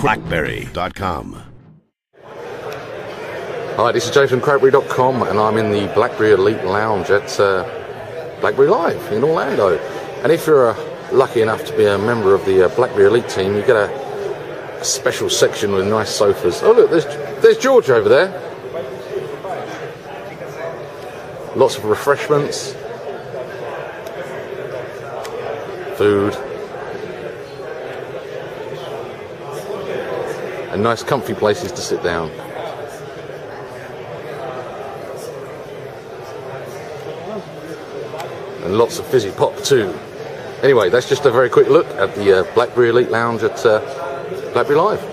Blackberry.com. Hi, this is Jay from Crackberry.com, and I'm in the Blackberry Elite Lounge at uh, Blackberry Live in Orlando. And if you're uh, lucky enough to be a member of the uh, Blackberry Elite team, you get a, a special section with nice sofas. Oh, look, there's, there's George over there. Lots of refreshments, food, and nice comfy places to sit down. And lots of fizzy pop too. Anyway, that's just a very quick look at the uh, Blackberry Elite Lounge at uh, Blackberry Live.